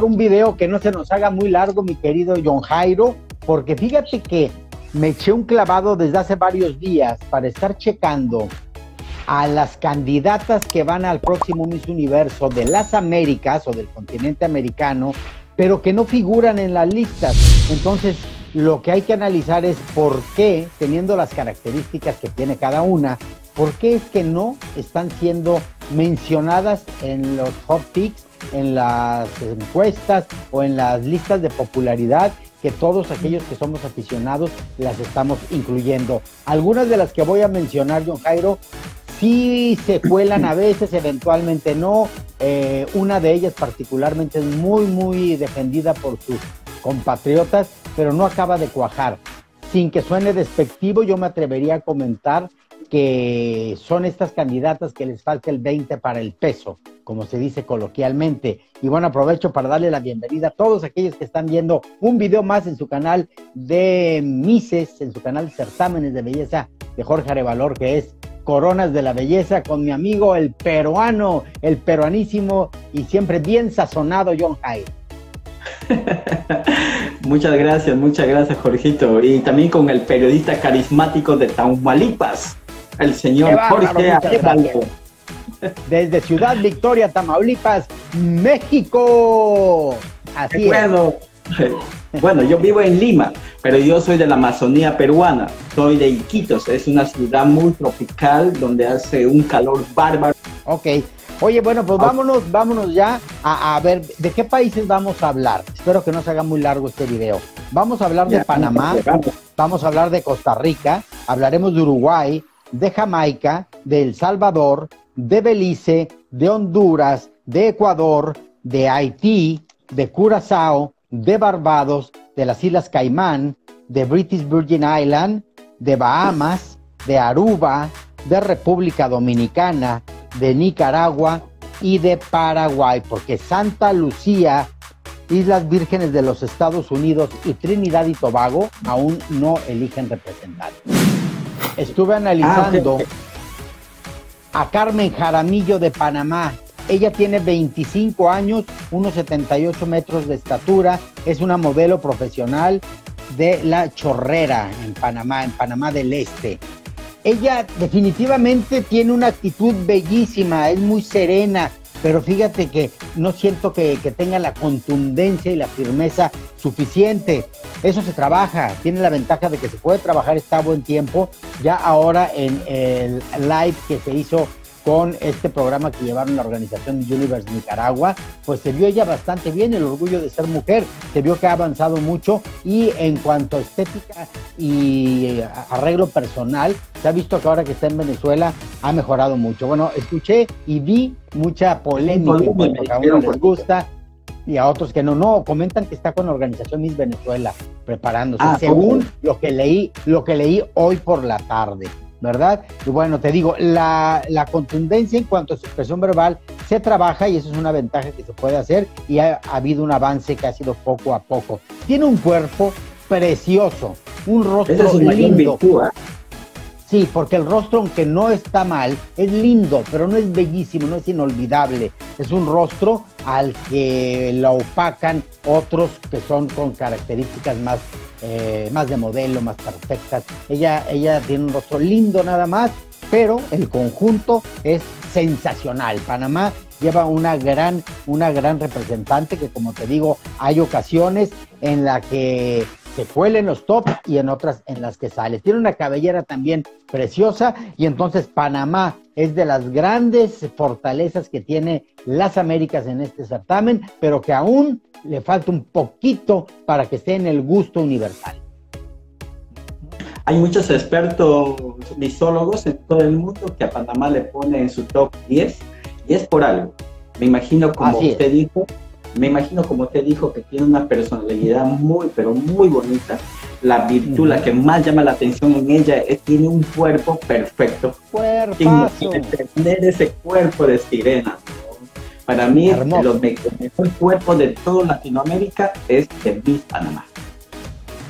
Un video que no se nos haga muy largo, mi querido John Jairo, porque fíjate que me eché un clavado desde hace varios días para estar checando a las candidatas que van al próximo Miss Universo de las Américas o del continente americano, pero que no figuran en las listas. Entonces, lo que hay que analizar es por qué, teniendo las características que tiene cada una, por qué es que no están siendo mencionadas en los hot picks, en las encuestas o en las listas de popularidad que todos aquellos que somos aficionados las estamos incluyendo. Algunas de las que voy a mencionar, John Jairo, sí se cuelan a veces, eventualmente no. Eh, una de ellas particularmente es muy, muy defendida por sus compatriotas, pero no acaba de cuajar. Sin que suene despectivo, yo me atrevería a comentar que son estas candidatas que les falta el 20 para el peso, como se dice coloquialmente. Y bueno, aprovecho para darle la bienvenida a todos aquellos que están viendo un video más en su canal de Mises, en su canal certámenes de belleza de Jorge Arevalor, que es Coronas de la Belleza, con mi amigo el peruano, el peruanísimo y siempre bien sazonado John Hyde. muchas gracias, muchas gracias, Jorgito. Y también con el periodista carismático de Tamaulipas, el señor Jorge Desde Ciudad Victoria, Tamaulipas, México. Así bueno. Bueno, yo vivo en Lima, pero yo soy de la Amazonía peruana. Soy de Iquitos, es una ciudad muy tropical donde hace un calor bárbaro. Ok. Oye, bueno, pues vámonos, vámonos ya a, ver de qué países vamos a hablar. Espero que no se haga muy largo este video. Vamos a hablar de Panamá, vamos a hablar de Costa Rica, hablaremos de Uruguay, de Jamaica, de El Salvador, de Belice, de Honduras, de Ecuador, de Haití, de Curazao, de Barbados, de las Islas Caimán, de British Virgin Island, de Bahamas, de Aruba, de República Dominicana, de Nicaragua y de Paraguay, porque Santa Lucía, Islas Vírgenes de los Estados Unidos y Trinidad y Tobago aún no eligen representantes estuve analizando ah, a Carmen Jaramillo de Panamá. Ella tiene 25 años, unos 78 metros de estatura, es una modelo profesional de la Chorrera en Panamá, en Panamá del Este. Ella definitivamente tiene una actitud bellísima, es muy serena, pero fíjate que no siento que, tenga la contundencia y la firmeza suficiente. Eso se trabaja, tiene la ventaja de que se puede trabajar, está a buen tiempo. Ya ahora en el live que se hizo con este programa que llevaron la organización Universe Nicaragua, pues se vio ella bastante bien, el orgullo de ser mujer, se vio que ha avanzado mucho y en cuanto a estética y arreglo personal, se ha visto que ahora que está en Venezuela ha mejorado mucho. Bueno, escuché y vi mucha polémica, porque a uno les gusta y a otros que no, no, comentan que está con la organización Miss Venezuela preparándose, ah, según lo que leí, lo que leí hoy por la tarde. ¿verdad? Y bueno, te digo, la, contundencia en cuanto a su expresión verbal se trabaja y eso es una ventaja que se puede hacer y ha, habido un avance que ha sido poco a poco. Tiene un cuerpo precioso, un rostro lindo. ¿eh? Sí, porque el rostro, aunque no está mal, es lindo, pero no es bellísimo, no es inolvidable. Es un rostro al que lo opacan otros que son con características más, eh, más de modelo, más perfectas. Ella, ella tiene un rostro lindo nada más, pero el conjunto es sensacional. Panamá lleva una gran, una gran representante que, como te digo, hay ocasiones en la que se cuelen los tops y en otras en las que sale. Tiene una cabellera también preciosa y entonces Panamá es de las grandes fortalezas que tiene las Américas en este certamen, pero que aún le falta un poquito para que esté en el gusto universal. Hay muchos expertos visólogos en todo el mundo que a Panamá le pone en su top 10 y es por algo. Me imagino, como usted dijo, me imagino, como usted dijo, que tiene una personalidad muy, pero muy bonita. La virtud, la que más llama la atención en ella es tiene un cuerpo perfecto. Cuerpazo. tener ese cuerpo de sirena. Para mí, el mejor cuerpo de toda Latinoamérica es el Miss Panamá.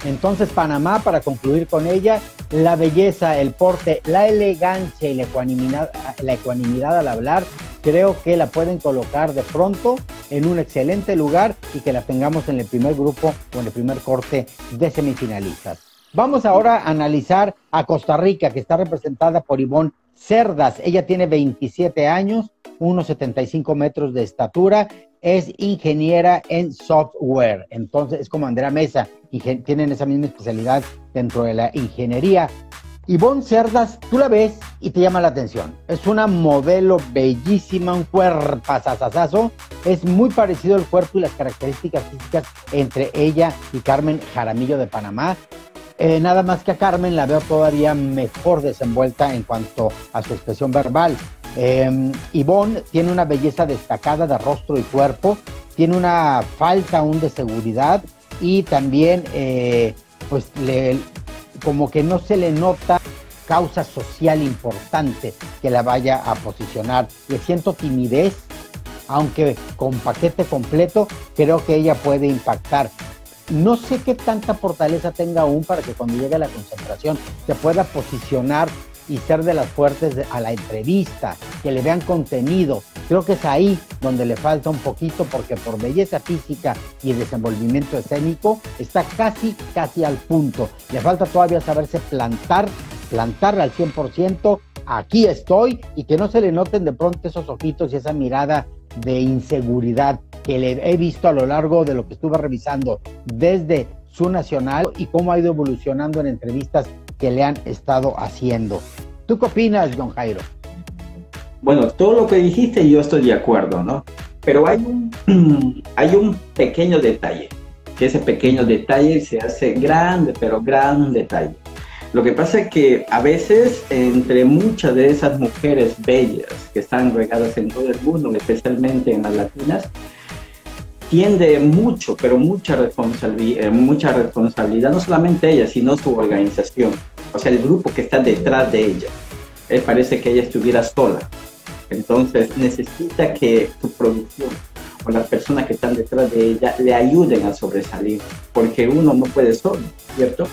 Entonces, Panamá, para concluir con ella, la belleza, el porte, la elegancia y la ecuanimidad, la al hablar, creo que la pueden colocar de pronto en un excelente lugar y que la tengamos en el primer grupo o en el primer corte de semifinalistas. Vamos ahora a analizar a Costa Rica, que está representada por Ivonne Cerdas. Ella tiene 27 años, unos 75 metros de estatura, es ingeniera en software. Entonces es como Andrea Mesa, tienen esa misma especialidad dentro de la ingeniería. Ivonne Cerdas, tú la ves y te llama la atención. Es una modelo bellísima, un cuerpo sasasazo. Es muy parecido el cuerpo y las características físicas entre ella y Carmen Jaramillo de Panamá. Eh, nada más que a Carmen la veo todavía mejor desenvuelta en cuanto a su expresión verbal. Eh, Ivonne tiene una belleza destacada de rostro y cuerpo, tiene una falta aún de seguridad y también eh, pues como que no se le nota causa social importante que la vaya a posicionar. Le siento timidez, aunque con paquete completo creo que ella puede impactar. No sé qué tanta fortaleza tenga aún para que cuando llegue la concentración se pueda posicionar y ser de las fuertes a la entrevista, que le vean contenido. Creo que es ahí donde le falta un poquito porque por belleza física y desenvolvimiento escénico está casi, casi al punto. Le falta todavía saberse plantar, plantar al 100%. Aquí estoy y que no se le noten de pronto esos ojitos y esa mirada de inseguridad que le he visto a lo largo de lo que estuve revisando desde su nacional y cómo ha ido evolucionando en entrevistas que le han estado haciendo. ¿Tú qué opinas, don Jairo? Bueno, todo lo que dijiste yo estoy de acuerdo, ¿no? Pero hay un, hay un pequeño detalle, que ese pequeño detalle se hace grande, pero gran detalle. Lo que pasa es que a veces entre muchas de esas mujeres bellas que están regadas en todo el mundo, especialmente en las latinas, tiende mucho, pero mucha responsabilidad, eh, mucha responsabilidad, no solamente ella, sino su organización, o sea, el grupo que está detrás de ella. Él parece que ella estuviera sola. Entonces necesita que su producción o las personas que están detrás de ella le ayuden a sobresalir, porque uno no puede solo, ¿cierto?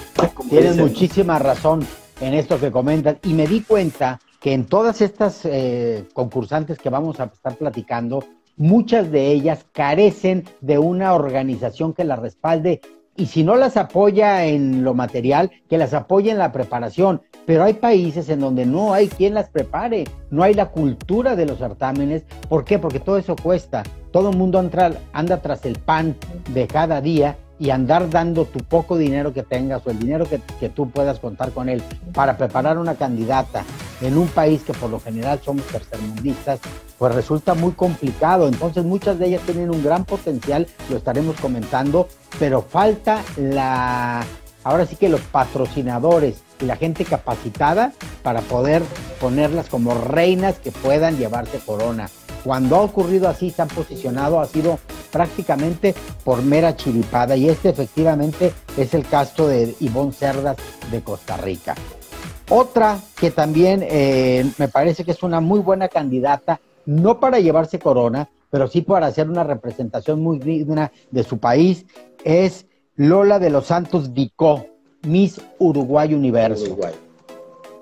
Tienes muchísima razón en esto que comentas y me di cuenta que en todas estas eh, concursantes que vamos a estar platicando, muchas de ellas carecen de una organización que las respalde y si no las apoya en lo material, que las apoye en la preparación. Pero hay países en donde no hay quien las prepare, no hay la cultura de los certámenes. ¿Por qué? Porque todo eso cuesta. Todo el mundo anda, anda tras el pan de cada día y andar dando tu poco dinero que tengas o el dinero que, que, tú puedas contar con él para preparar una candidata en un país que por lo general somos tercermundistas, pues resulta muy complicado. Entonces muchas de ellas tienen un gran potencial, lo estaremos comentando, pero falta la, ahora sí que los patrocinadores y la gente capacitada para poder ponerlas como reinas que puedan llevarse corona. Cuando ha ocurrido así, se han posicionado, ha sido prácticamente por mera chiripada y este efectivamente es el caso de Ivonne Cerdas de Costa Rica. Otra que también eh, me parece que es una muy buena candidata, no para llevarse corona, pero sí para hacer una representación muy digna de su país, es Lola de los Santos Vicó, Miss Uruguay Universo.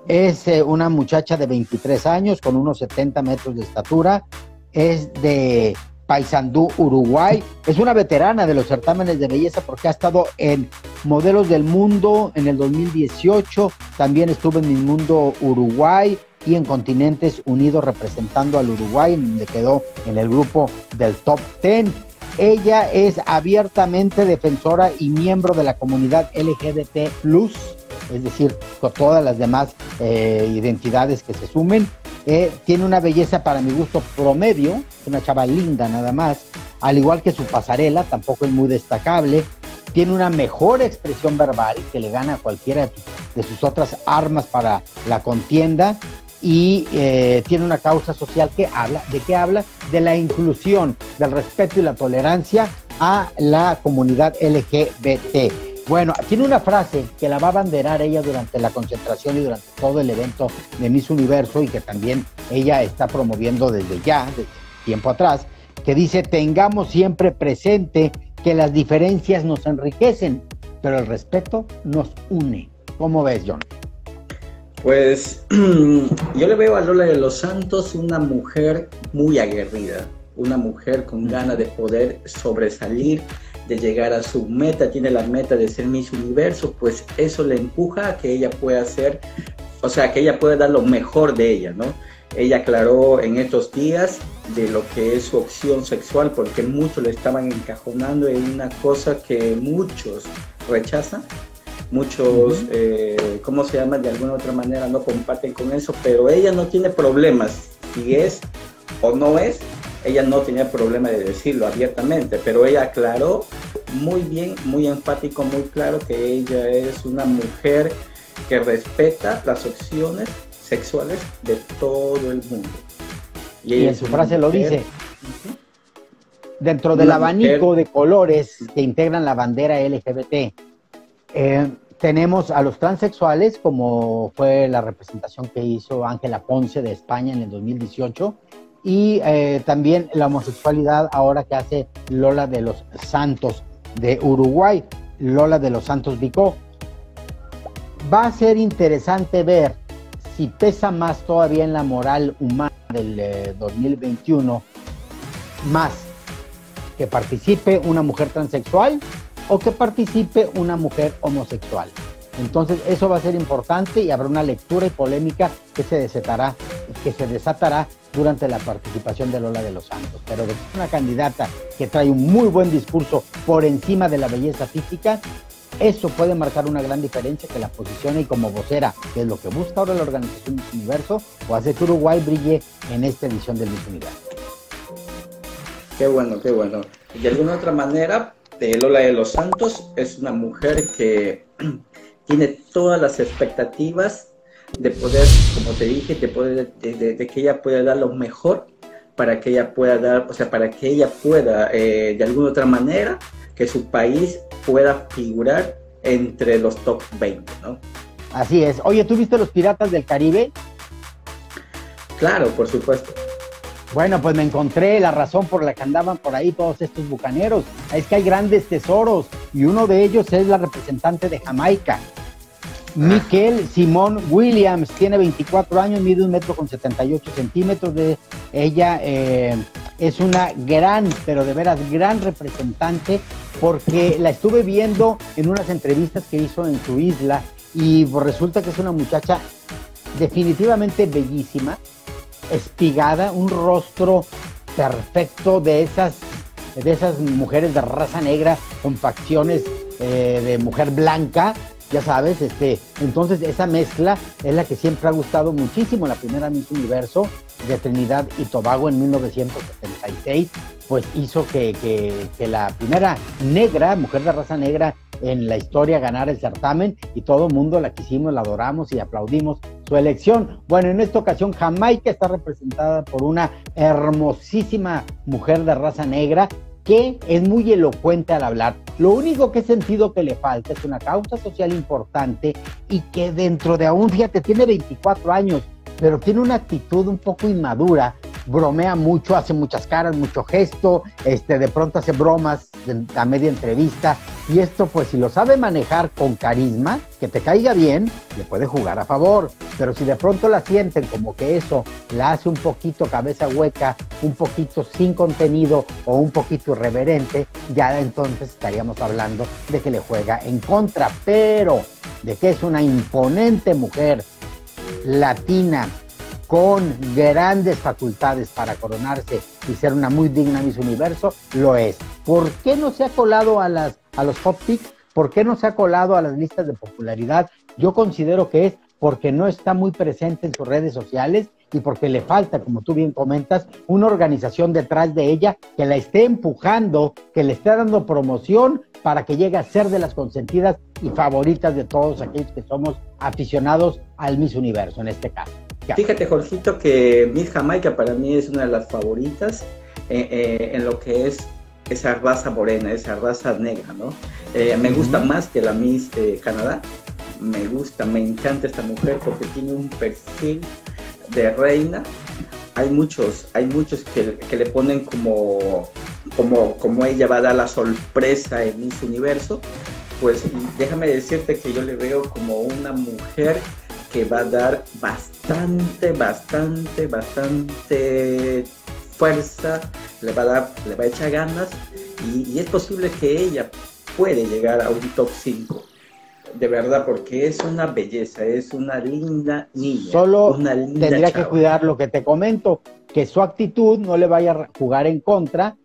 Es eh, una muchacha de 23 años con unos 70 metros de estatura, es de Paysandú, Uruguay. Es una veterana de los certámenes de belleza porque ha estado en Modelos del Mundo en el 2018, también estuvo en Mi Mundo Uruguay y en Continentes Unidos representando al Uruguay, donde quedó en el grupo del top 10. Ella es abiertamente defensora y miembro de la comunidad LGBT, es decir, con todas las demás eh, identidades que se sumen. Eh, tiene una belleza para mi gusto promedio, una chava linda nada más, al igual que su pasarela, tampoco es muy destacable. Tiene una mejor expresión verbal que le gana a cualquiera de sus otras armas para la contienda y eh, tiene una causa social que habla, ¿de qué habla? De la inclusión, del respeto y la tolerancia a la comunidad LGBT. Bueno, tiene una frase que la va a banderar ella durante la concentración y durante todo el evento de Miss Universo y que también ella está promoviendo desde ya, desde tiempo atrás, que dice, tengamos siempre presente que las diferencias nos enriquecen, pero el respeto nos une. ¿Cómo ves, John? Pues yo le veo a Lola de los Santos una mujer muy aguerrida, una mujer con ganas de poder sobresalir, de llegar a su meta, tiene la meta de ser Miss Universo, pues eso le empuja a que ella pueda ser, o sea, que ella pueda dar lo mejor de ella, ¿no? Ella aclaró en estos días de lo que es su opción sexual, porque muchos le estaban encajonando en una cosa que muchos rechazan, muchos, eh, ¿cómo se llama? De alguna otra manera no comparten con eso, pero ella no tiene problemas, si es o no es, ella no tenía problema de decirlo abiertamente, pero ella aclaró muy bien, muy enfático, muy claro que ella es una mujer que respeta las opciones sexuales de todo el mundo. Y, en su frase lo dice. Dentro del abanico de colores que integran la bandera LGBT, eh, tenemos a los transexuales, como fue la representación que hizo Ángela Ponce de España en el 2018, y eh, también la homosexualidad ahora que hace Lola de los Santos de Uruguay, Lola de los Santos Vicó. Va a ser interesante ver si pesa más todavía en la moral humana del 2021, eh, más que participe una mujer transexual o que participe una mujer homosexual. Entonces eso va a ser importante y habrá una lectura y polémica que se desatará, que se desatará durante la participación de Lola de los Santos. Pero es una candidata que trae un muy buen discurso por encima de la belleza física, eso puede marcar una gran diferencia que la posicione y como vocera, que es lo que busca ahora la organización Miss Universo, o hace que Uruguay brille en esta edición del Miss Universo. Qué bueno, qué bueno. De alguna otra manera, Lola de los Santos es una mujer que tiene todas las expectativas de poder, como te dije, de, poder, de, que ella pueda dar lo mejor para que ella pueda dar, o sea, para que ella pueda, eh, de alguna otra manera, que su país pueda figurar entre los top 20, ¿no? Así es. Oye, ¿tú viste los Piratas del Caribe? Claro, por supuesto. Bueno, pues me encontré la razón por la que andaban por ahí todos estos bucaneros. Es que hay grandes tesoros y uno de ellos es la representante de Jamaica. Miquel Simón Williams tiene 24 años, mide un metro con 78 centímetros. De ella eh, es una gran, pero de veras gran representante porque la estuve viendo en unas entrevistas que hizo en su isla y resulta que es una muchacha definitivamente bellísima, espigada, un rostro perfecto de esas, de esas mujeres de raza negra con facciones eh, de mujer blanca, ya sabes, este, entonces esa mezcla es la que siempre ha gustado muchísimo, la primera Miss Universo de Trinidad y Tobago en 1976, pues hizo que, que, la primera negra, mujer de raza negra en la historia ganara el certamen y todo mundo la quisimos, la adoramos y aplaudimos su elección. Bueno, en esta ocasión Jamaica está representada por una hermosísima mujer de raza negra que es muy elocuente al hablar. Lo único que he sentido que le falta es una causa social importante y que dentro de aún, fíjate, tiene 24 años, pero tiene una actitud un poco inmadura, bromea mucho, hace muchas caras, mucho gesto, este, de pronto hace bromas a media entrevista, y esto pues si lo sabe manejar con carisma, que te caiga bien, le puede jugar a favor, pero si de pronto la sienten como que eso la hace un poquito cabeza hueca, un poquito sin contenido o un poquito irreverente, ya entonces estaríamos hablando de que le juega en contra, pero de que es una imponente mujer latina con grandes facultades para coronarse y ser una muy digna Miss Universo, lo es. ¿Por qué no se ha colado a, las, a los hot picks? ¿Por qué no se ha colado a las listas de popularidad? Yo considero que es porque no está muy presente en sus redes sociales y porque le falta, como tú bien comentas, una organización detrás de ella que la esté empujando, que le esté dando promoción para que llegue a ser de las consentidas y favoritas de todos aquellos que somos aficionados al Miss Universo en este caso. Fíjate, Jorgito, que Miss Jamaica para mí es una de las favoritas eh, eh, en lo que es esa raza morena, esa raza negra, ¿no? Eh, me gusta más que la Miss Canadá. Me gusta, me encanta esta mujer porque tiene un perfil de reina. Hay muchos, hay muchos que, que le ponen como, como, como ella va a dar la sorpresa en Miss Universo. Pues déjame decirte que yo le veo como una mujer que va a dar bastante, bastante, bastante fuerza, le va a dar, le va a echar ganas y, es posible que ella puede llegar a un top 5. De verdad, porque es una belleza, es una linda niña. Solo una tendría que cuidar lo que te comento, que su actitud no le vaya a jugar en contra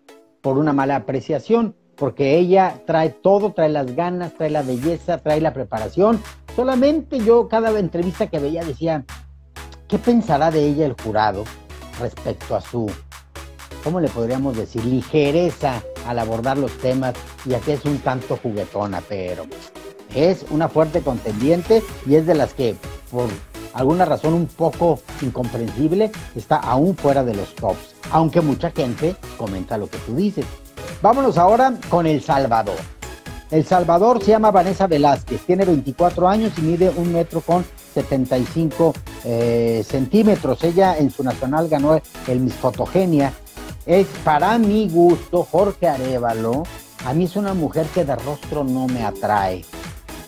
por una mala apreciación, porque ella trae todo, trae las ganas, trae la belleza, trae la preparación. Solamente yo cada entrevista que veía decía, ¿qué pensará de ella el jurado respecto a su ¿cómo le podríamos decir? Ligereza al abordar los temas, ya que es un tanto juguetona, pero es una fuerte contendiente y es de las que, por alguna razón un poco incomprensible, está aún fuera de los tops, aunque mucha gente comenta lo que tú dices. Vámonos ahora con El Salvador. El Salvador se llama Vanessa Velázquez, tiene 24 años y mide un metro con 75 eh, centímetros. Ella en su nacional ganó el Miss Fotogenia es para mi gusto, Jorge Arevalo, a mí es una mujer que de rostro no me atrae.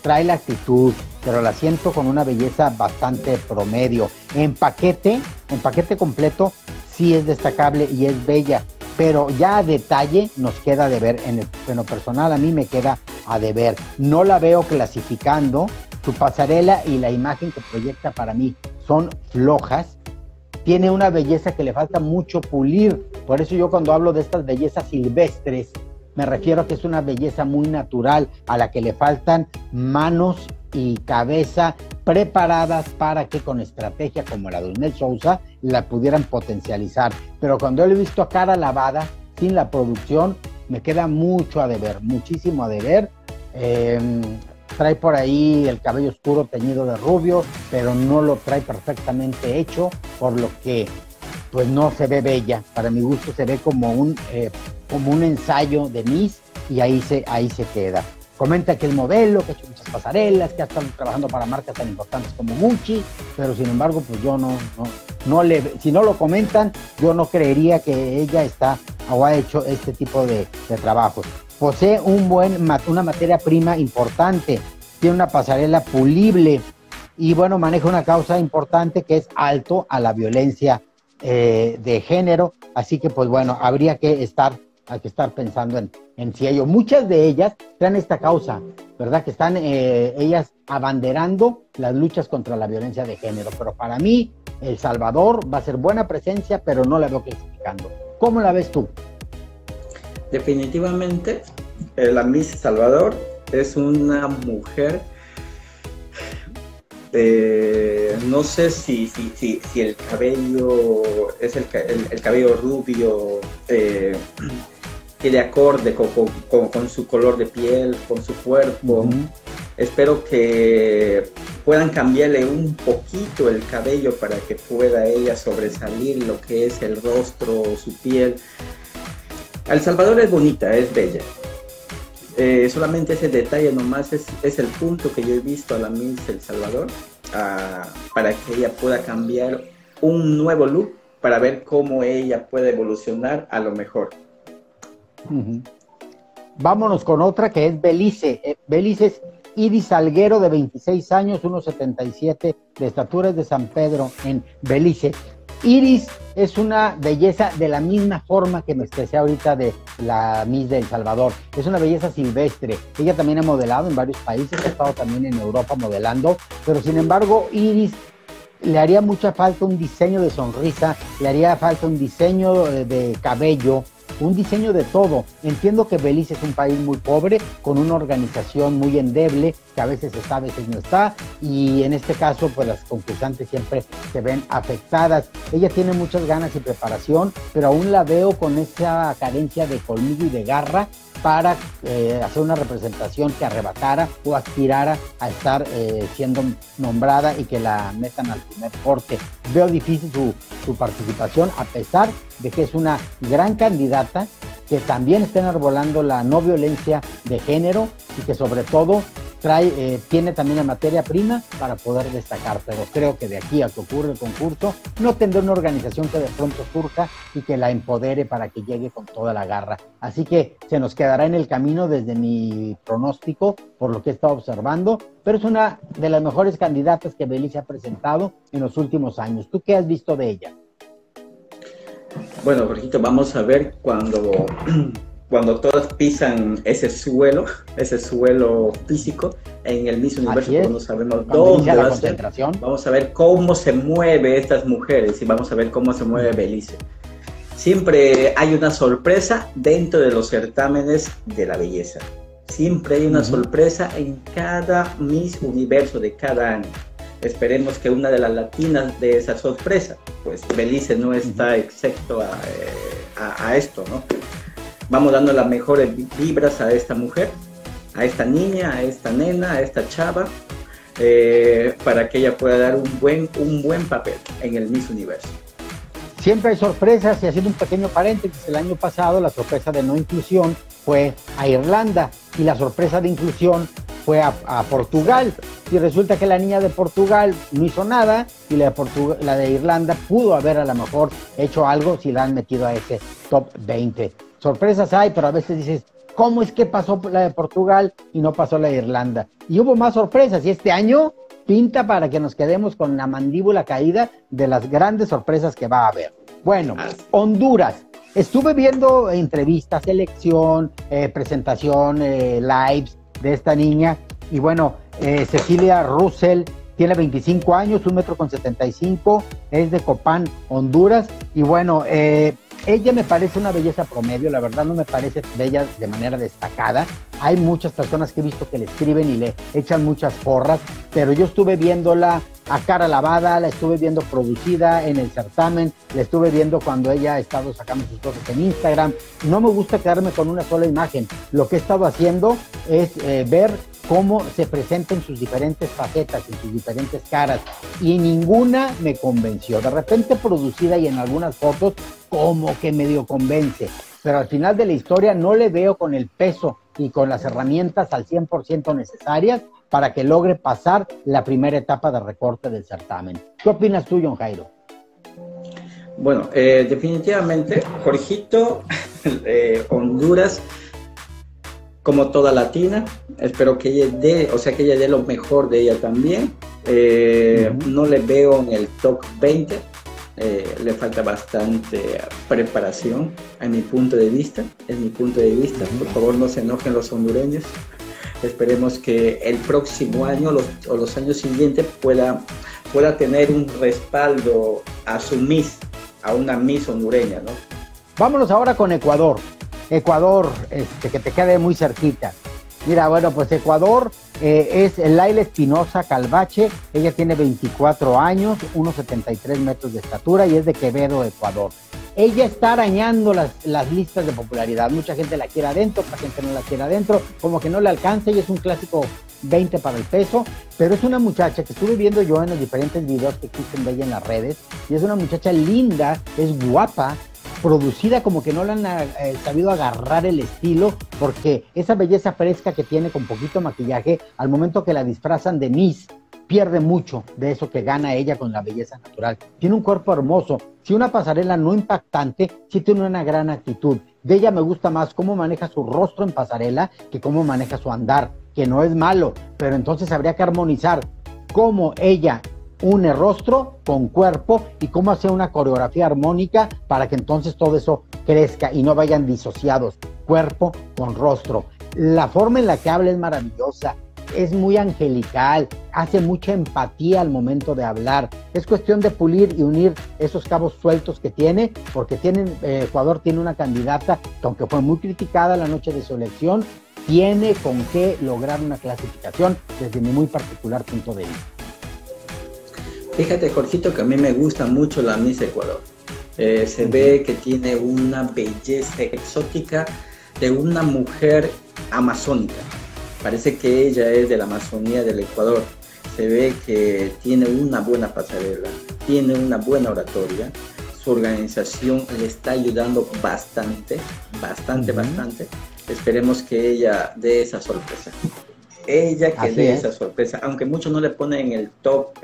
Trae la actitud, pero la siento con una belleza bastante promedio. En paquete, en paquete completo, sí es destacable y es bella, pero ya a detalle nos queda de ver. En, en lo personal, a mí me queda a deber. No la veo clasificando. Su pasarela y la imagen que proyecta para mí son flojas tiene una belleza que le falta mucho pulir. Por eso yo cuando hablo de estas bellezas silvestres, me refiero a que es una belleza muy natural, a la que le faltan manos y cabeza preparadas para que con estrategia como la de Unel Sousa la pudieran potencializar. Pero cuando lo he visto a cara lavada, sin la producción, me queda mucho a deber, muchísimo a deber. Em, trae por ahí el cabello oscuro teñido de rubio, pero no lo trae perfectamente hecho, por lo que pues no se ve bella. Para mi gusto se ve como un, eh, como un ensayo de Miss y ahí se, ahí se queda. Comenta que el modelo, que ha hecho muchas pasarelas, que ha estado trabajando para marcas tan importantes como Gucci, pero sin embargo, pues yo no, no, no le, si no lo comentan, yo no creería que ella está o ha hecho este tipo de, de trabajos posee un buen, una materia prima importante, tiene una pasarela pulible y bueno, maneja una causa importante que es alto a la violencia eh, de género, así que pues bueno, habría que estar, que estar pensando en, en si ello. Muchas de ellas traen esta causa, ¿verdad? Que están eh, ellas abanderando las luchas contra la violencia de género, pero para mí El Salvador va a ser buena presencia, pero no la veo clasificando. ¿Cómo la ves tú? Definitivamente la Miss Salvador es una mujer eh, no sé si, si, si, el cabello es el, el, cabello rubio eh, que le acorde con, con, su color de piel, con su cuerpo. Espero que puedan cambiarle un poquito el cabello para que pueda ella sobresalir lo que es el rostro, su piel. El Salvador es bonita, es bella. Eh, solamente ese detalle nomás es, el punto que yo he visto a la Miss El Salvador ah, para que ella pueda cambiar un nuevo look para ver cómo ella puede evolucionar a lo mejor. Vámonos con otra que es Belice. Eh, Belice es Iris Salguero de 26 años, 1,77 de estatura de San Pedro en Belice. Iris es una belleza de la misma forma que me expresé ahorita de la Miss de El Salvador. Es una belleza silvestre. Ella también ha modelado en varios países, ha estado también en Europa modelando, pero sin embargo Iris le haría mucha falta un diseño de sonrisa, le haría falta un diseño de cabello, un diseño de todo. Entiendo que Belice es un país muy pobre, con una organización muy endeble, que a veces está, a veces no está, y en este caso, pues las concursantes siempre se ven afectadas. Ella tiene muchas ganas y preparación, pero aún la veo con esa carencia de colmillo y de garra para eh, hacer una representación que arrebatara o aspirara a estar eh, siendo nombrada y que la metan al primer corte. Veo difícil su, su participación, a pesar de que es una gran candidata que también está enarbolando la no violencia de género y que sobre todo trae, eh, tiene también la materia prima para poder destacar, pero creo que de aquí a que ocurra el concurso, no tendrá una organización que de pronto surja y que la empodere para que llegue con toda la garra. Así que se nos quedará en el camino desde mi pronóstico, por lo que he estado observando, pero es una de las mejores candidatas que Belice ha presentado en los últimos años. ¿Tú qué has visto de ella? Bueno, Jorgito, vamos a ver cuando cuando todas pisan ese suelo, ese suelo físico, en el mismo universo no sabemos dónde va a ser. Vamos a ver cómo se mueve estas mujeres y vamos a ver cómo se mueve Belice. Siempre hay una sorpresa dentro de los certámenes de la belleza. Siempre hay una sorpresa en cada Miss Universo de cada año. Esperemos que una de las latinas de esa sorpresa, pues Belice no está excepto a, eh, a esto, ¿no? vamos dando las mejores vibras a esta mujer, a esta niña, a esta nena, a esta chava, eh, para que ella pueda dar un buen, un buen papel en el Miss Universo. Siempre hay sorpresas y haciendo un pequeño paréntesis, el año pasado la sorpresa de no inclusión fue a Irlanda y la sorpresa de inclusión fue a, Portugal. Y resulta que la niña de Portugal no hizo nada y la de, la de Irlanda pudo haber a lo mejor hecho algo si la han metido a ese top 20 sorpresas hay, pero a veces dices, ¿cómo es que pasó la de Portugal y no pasó la de Irlanda? Y hubo más sorpresas y este año pinta para que nos quedemos con la mandíbula caída de las grandes sorpresas que va a haber. Bueno, Honduras. Estuve viendo entrevistas, selección, eh, presentación, eh, lives de esta niña. Y bueno, eh, Cecilia Russell tiene 25 años, un metro con 75, es de Copán, Honduras. Y bueno, eh, ella me parece una belleza promedio, la verdad no me parece bella de manera destacada. Hay muchas personas que he visto que le escriben y le echan muchas porras, pero yo estuve viéndola a cara lavada, la estuve viendo producida en el certamen, la estuve viendo cuando ella ha estado sacando sus cosas en Instagram. No me gusta quedarme con una sola imagen. Lo que he estado haciendo es eh, ver cómo se presentan sus diferentes facetas, en sus diferentes caras, y ninguna me convenció. De repente producida y en algunas fotos como que medio convence, pero al final de la historia no le veo con el peso y con las herramientas al 100% necesarias para que logre pasar la primera etapa de recorte del certamen. ¿Qué opinas tú, John Jairo? Bueno, eh, definitivamente, Jorgito, eh, Honduras, como toda latina, espero que ella dé, o sea, que ella dé lo mejor de ella también. Eh, no le veo en el top 20, le falta bastante preparación, a mi punto de vista, es mi punto de vista. Por favor, no se enojen los hondureños. Esperemos que el próximo año o los años siguientes pueda, pueda tener un respaldo a su Miss, a una Miss hondureña, ¿no? Vámonos ahora con Ecuador. Ecuador, este, que te quede muy cerquita. Mira, bueno, pues Ecuador eh, es Laila Espinosa Calvache, ella tiene 24 años, 1,73 metros de estatura y es de Quevedo, Ecuador ella está arañando las, las listas de popularidad. Mucha gente la quiere adentro, otra gente no la quiere adentro, como que no le alcanza y es un clásico 20 para el peso, pero es una muchacha que estuve viendo yo en los diferentes videos que existen de ella en las redes, y es una muchacha linda, es guapa, producida como que no le han eh, sabido agarrar el estilo, porque esa belleza fresca que tiene con poquito maquillaje, al momento que la disfrazan de Miss, pierde mucho de eso que gana ella con la belleza natural. Tiene un cuerpo hermoso. Si una pasarela no impactante, sí tiene una gran actitud. De ella me gusta más cómo maneja su rostro en pasarela que cómo maneja su andar, que no es malo, pero entonces habría que armonizar cómo ella une rostro con cuerpo y cómo hace una coreografía armónica para que entonces todo eso crezca y no vayan disociados, cuerpo con rostro. La forma en la que habla es maravillosa, es muy angelical, hace mucha empatía al momento de hablar. Es cuestión de pulir y unir esos cabos sueltos que tiene, porque tienen, eh, Ecuador tiene una candidata que aunque fue muy criticada la noche de su elección, tiene con qué lograr una clasificación desde mi muy particular punto de vista. Fíjate, Jorgito, que a mí me gusta mucho la Miss Ecuador. Eh, se ve que tiene una belleza exótica de una mujer amazónica. Parece que ella es de la Amazonía del Ecuador. Se ve que tiene una buena pasarela, tiene una buena oratoria. Su organización le está ayudando bastante, bastante, bastante. Esperemos que ella dé esa sorpresa. Ella que dé esa sorpresa, aunque muchos no le ponen en el top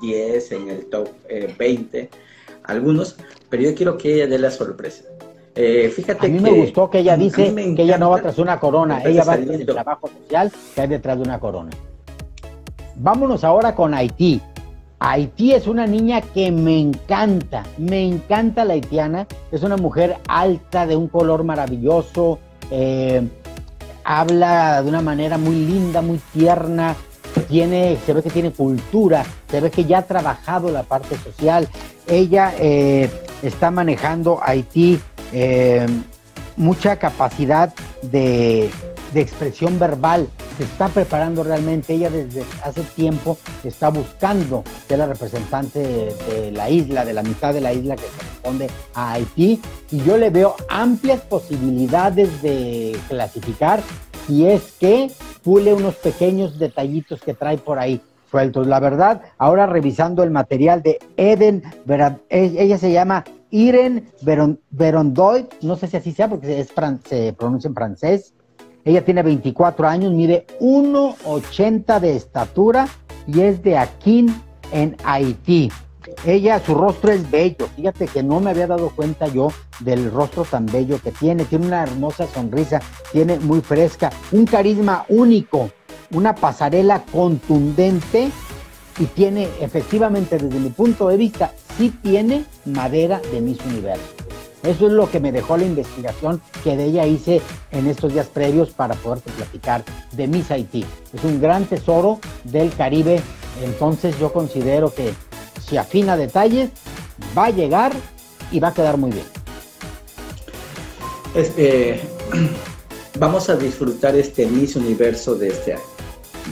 10, en el top 20, algunos, pero yo quiero que ella dé la sorpresa. Eh, fíjate a mí me gustó que ella dice que ella no va tras una corona, ella va tras el trabajo social que hay detrás de una corona. Vámonos ahora con Haití. Haití es una niña que me encanta, me encanta la haitiana. Es una mujer alta, de un color maravilloso, eh, habla de una manera muy linda, muy tierna, tiene, se ve que tiene cultura, se ve que ya ha trabajado la parte social. Ella eh, está manejando Haití eh, mucha capacidad de, expresión verbal, se está preparando realmente, ella desde hace tiempo está buscando ser la representante de, la isla, de la mitad de la isla que corresponde a Haití, y yo le veo amplias posibilidades de clasificar si es que pule unos pequeños detallitos que trae por ahí sueltos. La verdad, ahora revisando el material de Eden, ella se llama Irene Verondoy, no sé si así sea porque es se pronuncia en francés. Ella tiene 24 años, mide 1,80 de estatura y es de Aquín en Haití. Ella, su rostro es bello. Fíjate que no me había dado cuenta yo del rostro tan bello que tiene. Tiene una hermosa sonrisa, tiene muy fresca, un carisma único, una pasarela contundente y tiene efectivamente desde mi punto de vista, sí tiene madera de Miss Universo. Eso es lo que me dejó la investigación que de ella hice en estos días previos para poderte platicar de Miss Haití. Es un gran tesoro del Caribe, entonces yo considero que si afina detalles, va a llegar y va a quedar muy bien. Eh, vamos a disfrutar este Miss Universo de este año.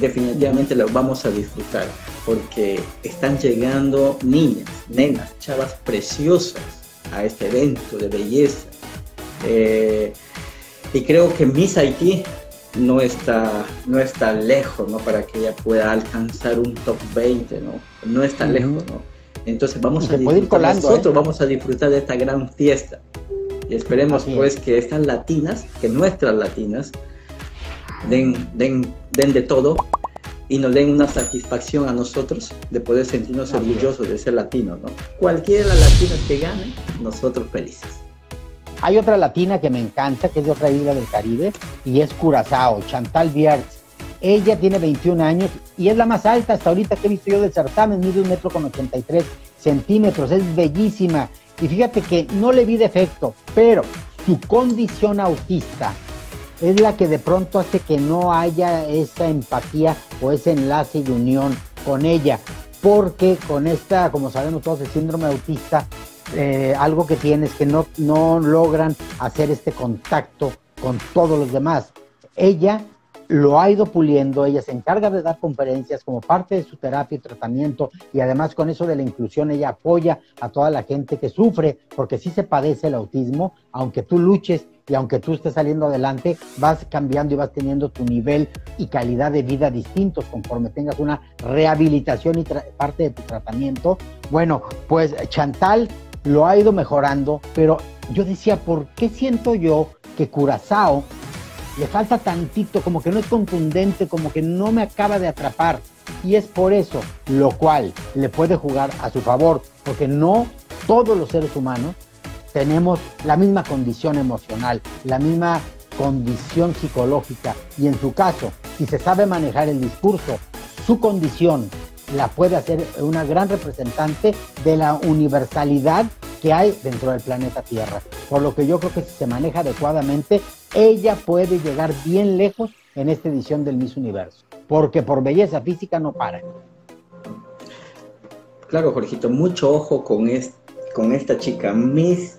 Definitivamente lo vamos a disfrutar porque están llegando niñas, nenas, chavas preciosas a este evento de belleza. Eh, y creo que Miss Haití no está, no está lejos, ¿no? Para que ella pueda alcanzar un top 20, ¿no? No está lejos, ¿no? Entonces vamos a disfrutar, nosotros ¿eh? vamos a disfrutar de esta gran fiesta. Y esperemos pues que estas latinas, que nuestras latinas, den, den, den de todo y nos den una satisfacción a nosotros de poder sentirnos orgullosos de ser latinos, ¿no? Cualquiera de las latinas que gane, nosotros felices. Hay otra latina que me encanta, que es de otra isla del Caribe, y es Curazao, Chantal Biertz. Ella tiene 21 años y es la más alta hasta ahorita que he visto yo del certamen, mide un metro con 83 centímetros, es bellísima. Y fíjate que no le vi defecto, pero su condición autista es la que de pronto hace que no haya esa empatía o ese enlace y unión con ella, porque con esta, como sabemos todos, el síndrome autista, eh, algo que tiene es que no, no logran hacer este contacto con todos los demás. Ella lo ha ido puliendo, ella se encarga de dar conferencias como parte de su terapia y tratamiento y además con eso de la inclusión ella apoya a toda la gente que sufre, porque si se padece el autismo, aunque tú luches y aunque tú estés saliendo adelante, vas cambiando y vas teniendo tu nivel y calidad de vida distintos conforme tengas una rehabilitación y parte de tu tratamiento. Bueno, pues Chantal lo ha ido mejorando, pero yo decía, ¿por qué siento yo que Curazao le falta tantito, como que no es contundente, como que no me acaba de atrapar? Y es por eso, lo cual le puede jugar a su favor, porque no todos los seres humanos tenemos la misma condición emocional, la misma condición psicológica y en su caso, si se sabe manejar el discurso, su condición la puede hacer una gran representante de la universalidad que hay dentro del planeta Tierra. Por lo que yo creo que si se maneja adecuadamente, ella puede llegar bien lejos en esta edición del Miss Universo, porque por belleza física no para. Claro, Jorgito, mucho ojo con, con esta chica, Miss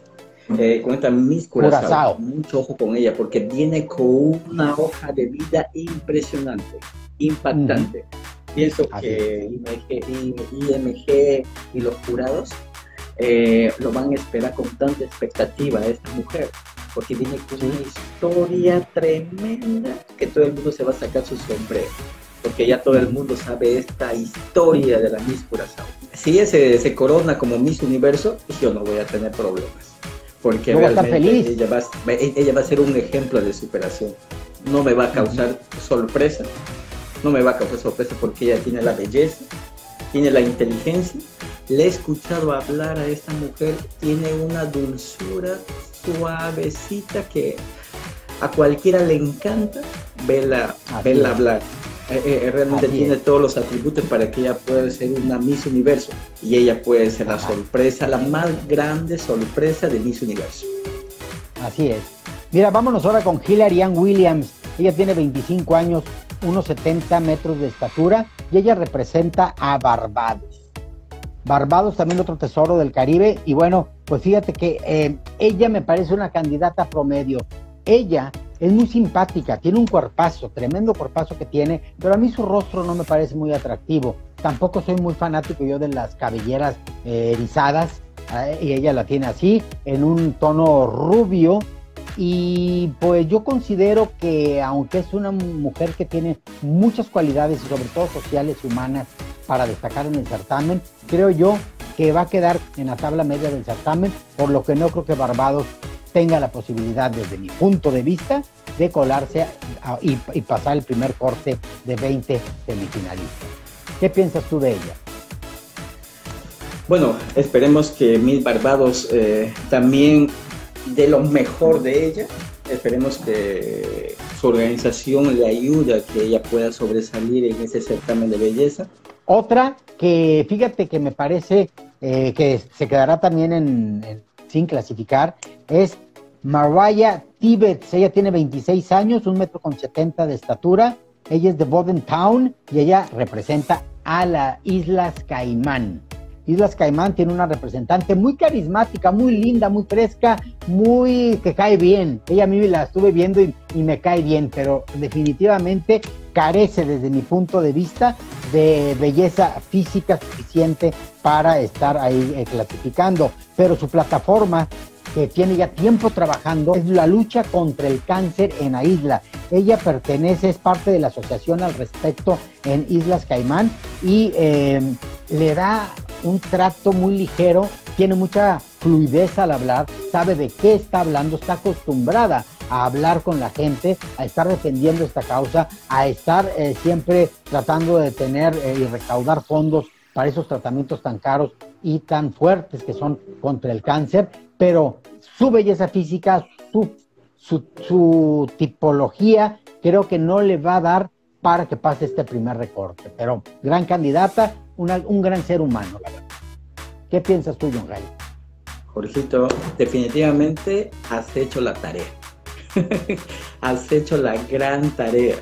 eh, con esta Miss Curazao. Mucho ojo con ella porque viene con una hoja de vida impresionante, impactante. Pienso que IMG, y los jurados eh, lo van a esperar con tanta expectativa a esta mujer, porque viene con una historia tremenda que todo el mundo se va a sacar su sombrero, porque ya todo el mundo sabe esta historia de la Miss Curazao. Si ese se corona como Miss Universo, yo no voy a tener problemas porque realmente Ella, va, ella va a ser un ejemplo de superación. No me va a causar sorpresa no me va a causar sorpresa porque ella tiene la belleza, tiene la inteligencia. Le he escuchado hablar a esta mujer, tiene una dulzura suavecita que a cualquiera le encanta verla, verla hablar. Eh, eh, realmente tiene todos los atributos para que ella pueda ser una Miss Universo y ella puede ser la sorpresa, la más grande sorpresa de Miss Universo. Así es. Mira, vámonos ahora con Hilary Ann Williams. Ella tiene 25 años, unos 70 metros de estatura y ella representa a Barbados. Barbados también otro tesoro del Caribe y bueno, pues fíjate que eh, ella me parece una candidata promedio. Ella es muy simpática, tiene un cuerpazo, tremendo cuerpazo que tiene, pero a mí su rostro no me parece muy atractivo. Tampoco soy muy fanático yo de las cabelleras eh, erizadas, eh, y ella la tiene así, en un tono rubio. Y pues yo considero que aunque es una mujer que tiene muchas cualidades y sobre todo sociales y humanas para destacar en el certamen, creo yo que va a quedar en la tabla media del certamen, por lo que no creo que Barbados tenga la posibilidad, desde mi punto de vista, de colarse y, pasar el primer corte de 20 semifinalistas. ¿Qué piensas tú de ella? Bueno, esperemos que Mil Barbados eh, también dé lo mejor de ella. Esperemos que su organización le ayude a que ella pueda sobresalir en ese certamen de belleza. Otra que fíjate que me parece eh, que se quedará también sin clasificar es Mariah Tibet, ella tiene 26 años, un metro con 70 de estatura. Ella es de Boden Town y ella representa a las Islas Caimán. Islas Caimán tiene una representante muy carismática, muy linda, muy fresca, muy que cae bien. Ella a mí la estuve viendo y, me cae bien, pero definitivamente carece desde mi punto de vista de belleza física suficiente para estar ahí eh, clasificando. Pero su plataforma que tiene ya tiempo trabajando es la lucha contra el cáncer en la isla. Ella pertenece, es parte de la asociación al respecto en Islas Caimán y eh, le da un trato muy ligero, tiene mucha fluidez al hablar, sabe de qué está hablando, está acostumbrada a hablar con la gente, a estar defendiendo esta causa, a estar eh, siempre tratando de tener eh, y recaudar fondos para esos tratamientos tan caros y tan fuertes que son contra el cáncer pero su belleza física, su, tipología, creo que no le va a dar para que pase este primer recorte. Pero gran candidata, un gran ser humano, la verdad. ¿Qué piensas tú, John Ray? Jorgito, definitivamente has hecho la tarea. has hecho la gran tarea.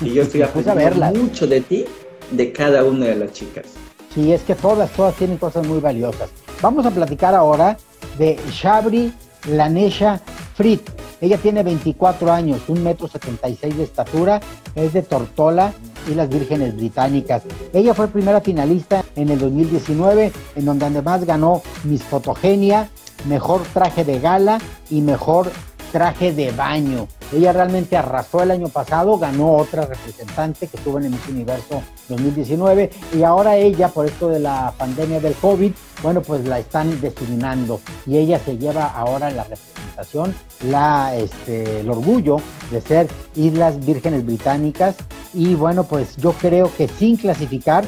Y yo estoy aprendiendo mucho de ti, de cada una de las chicas. Sí, es que todas, todas tienen cosas muy valiosas. Vamos a platicar ahora de Shabri Lanesha Frit. Ella tiene 24 años, 1,76 metro 76 de estatura, es de Tortola y las Vírgenes Británicas. Ella fue primera finalista en el 2019, en donde además ganó Miss Fotogenia, Mejor Traje de Gala y Mejor Traje de Baño. Ella realmente arrasó el año pasado, ganó otra representante que estuvo en el Miss Universo 2019 y ahora ella, por esto de la pandemia del COVID, bueno, pues la están designando y ella se lleva ahora la representación, la, este, el orgullo de ser Islas Vírgenes Británicas y bueno, pues yo creo que sin clasificar,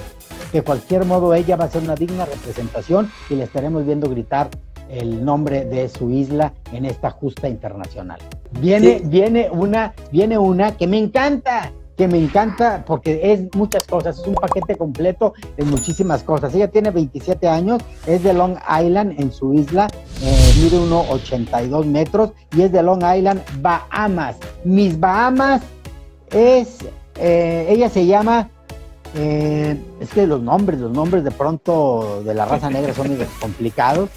de cualquier modo ella va a ser una digna representación y le estaremos viendo gritar el nombre de su isla en esta justa internacional. Viene, viene una, viene una que me encanta, que me encanta porque es muchas cosas, es un paquete completo de muchísimas cosas. Ella tiene 27 años, es de Long Island en su isla, eh, mide 1,82 metros y es de Long Island, Bahamas. Mis Bahamas es, eh, ella se llama eh, es que los nombres, los nombres de pronto de la raza negra son muy complicados.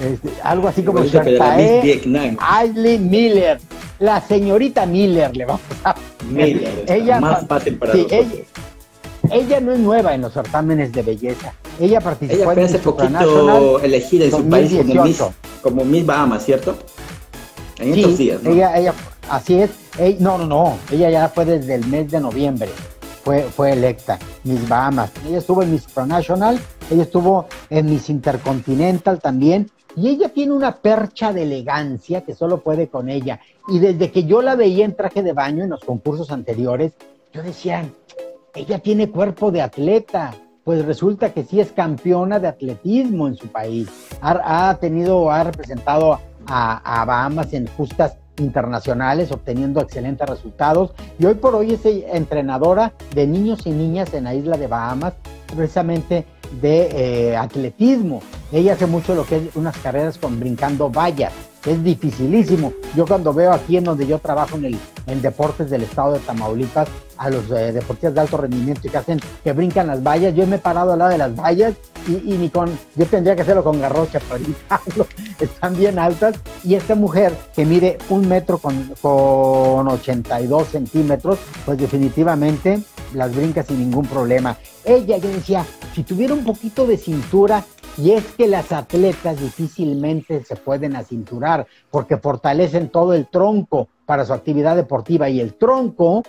Este, algo así como Ashley Miller, la señorita Miller, le vamos a Miller, ella, más fácil para ella, no es nueva en los certámenes de belleza. Ella participó ella fue hace poquito elegida en su país como Miss, como Miss Bahamas, ¿cierto? En estos días, ¿no? Ella, ella, así es. no, no, no. Ella ya fue desde el mes de noviembre. Fue, fue electa, Miss Bahamas. Ella estuvo en Miss Pronational, ella estuvo en Miss Intercontinental también, y ella tiene una percha de elegancia que solo puede con ella. Y desde que yo la veía en traje de baño en los concursos anteriores, yo decía, ella tiene cuerpo de atleta, pues resulta que sí es campeona de atletismo en su país. Ha, tenido, ha representado a, Bahamas en justas internacionales, obteniendo excelentes resultados. Y hoy por hoy es entrenadora de niños y niñas en la isla de Bahamas, precisamente de eh, atletismo. Ella hace mucho lo que es unas carreras con brincando vallas es dificilísimo. Yo cuando veo aquí en donde yo trabajo en el en deportes del estado de Tamaulipas a los eh, deportistas de alto rendimiento que hacen que brincan las vallas, yo me he parado al lado de las vallas y, ni con, yo tendría que hacerlo con garrocha para brincarlo, están bien altas y esta mujer que mide un metro con, con 82 centímetros, pues definitivamente las brinca sin ningún problema. Ella, yo decía, si tuviera un poquito de cintura, y es que las atletas difícilmente se pueden acinturar porque fortalecen todo el tronco para su actividad deportiva y el tronco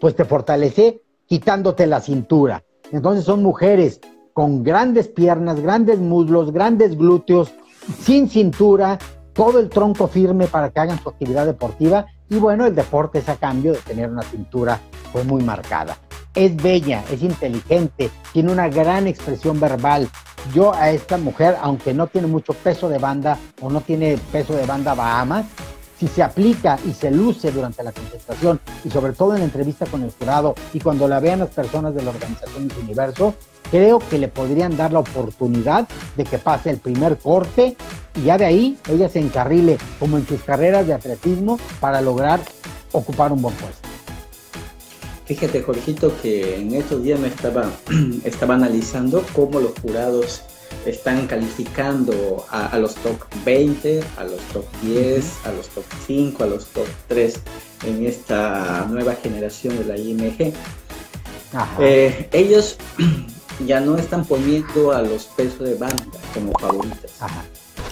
pues te fortalece quitándote la cintura. Entonces son mujeres con grandes piernas, grandes muslos, grandes glúteos, sin cintura, todo el tronco firme para que hagan su actividad deportiva y bueno, el deporte es a cambio de tener una cintura pues muy marcada. Es bella, es inteligente, tiene una gran expresión verbal, yo a esta mujer, aunque no tiene mucho peso de banda o no tiene peso de banda Bahamas, si se aplica y se luce durante la concentración y sobre todo en la entrevista con el jurado y cuando la vean las personas de la organización Miss Universo, creo que le podrían dar la oportunidad de que pase el primer corte y ya de ahí ella se encarrile como en sus carreras de atletismo para lograr ocupar un buen puesto. Fíjate, Jorgito, que en estos días me estaba, estaba analizando cómo los jurados están calificando a, los top 20, a los top 10, a los top 5, a los top 3 en esta nueva generación de la IMG. Eh, ellos ya no están poniendo a los pesos de banda como favoritas.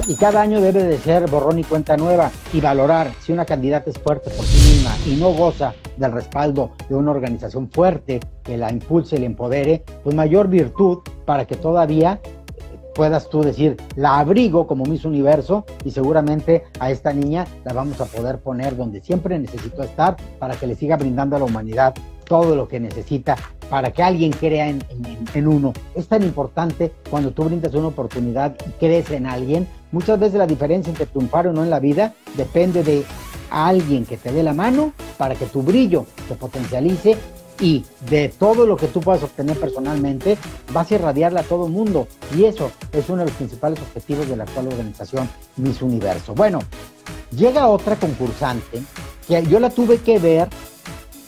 Y cada año debe de ser borrón y cuenta nueva y valorar si una candidata es fuerte por sí misma y no goza del respaldo de una organización fuerte que la impulse y la empodere, pues mayor virtud para que todavía puedas tú decir, la abrigo como Miss Universo y seguramente a esta niña la vamos a poder poner donde siempre necesitó estar para que le siga brindando a la humanidad todo lo que necesita para que alguien crea en, uno. Es tan importante cuando tú brindas una oportunidad y crees en alguien. Muchas veces la diferencia entre triunfar o no en la vida depende de alguien que te dé la mano para que tu brillo se potencialice y de todo lo que tú puedas obtener personalmente, vas a irradiarla a todo el mundo. Y eso es uno de los principales objetivos de la actual organización Miss Universo. Bueno, llega otra concursante que yo la tuve que ver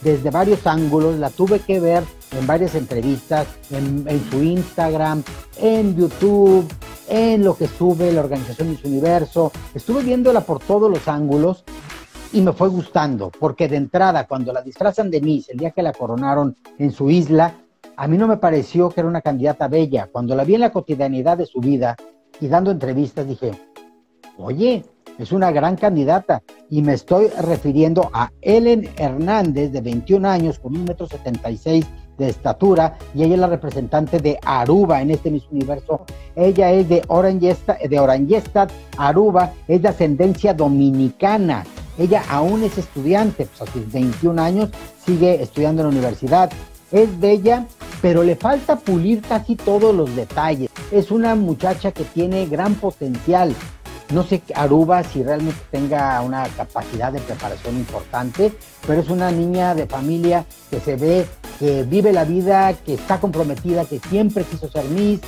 desde varios ángulos, la tuve que ver en varias entrevistas, en, su Instagram, en YouTube, en lo que sube la organización Miss Universo. Estuve viéndola por todos los ángulos y me fue gustando, porque de entrada, cuando la disfrazan de Miss, el día que la coronaron en su isla, a mí no me pareció que era una candidata bella. Cuando la vi en la cotidianidad de su vida y dando entrevistas, dije, oye, es una gran candidata. Y me estoy refiriendo a Ellen Hernández, de 21 años, con un metro 76 de estatura, y ella es la representante de Aruba en este mismo universo. Ella es de Orangestad, de Orangestad, Aruba, es de ascendencia dominicana. Ella aún es estudiante, pues a sus 21 años sigue estudiando en la universidad. Es bella, pero le falta pulir casi todos los detalles. Es una muchacha que tiene gran potencial. No sé Aruba si realmente tenga una capacidad de preparación importante, pero es una niña de familia que se ve que vive la vida, que está comprometida, que siempre quiso ser Miss,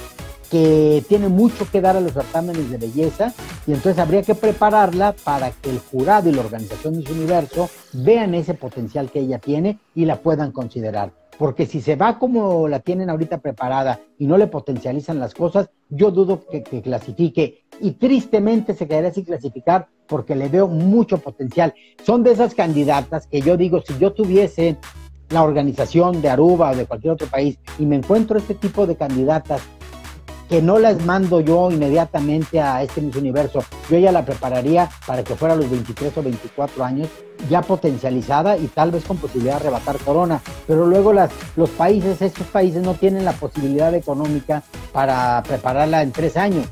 que tiene mucho que dar a los certámenes de belleza y entonces habría que prepararla para que el jurado y la organización de su universo vean ese potencial que ella tiene y la puedan considerar. Porque si se va como la tienen ahorita preparada y no le potencializan las cosas, yo dudo que, que clasifique y tristemente se quedaría sin clasificar porque le veo mucho potencial. Son de esas candidatas que yo digo, si yo tuviese la organización de Aruba o de cualquier otro país y me encuentro este tipo de candidatas que no las mando yo inmediatamente a este Miss Universo. Yo ya la prepararía para que fuera a los 23 o 24 años, ya potencializada y tal vez con posibilidad de arrebatar corona. Pero luego las, los países, estos países no tienen la posibilidad económica para prepararla en tres años.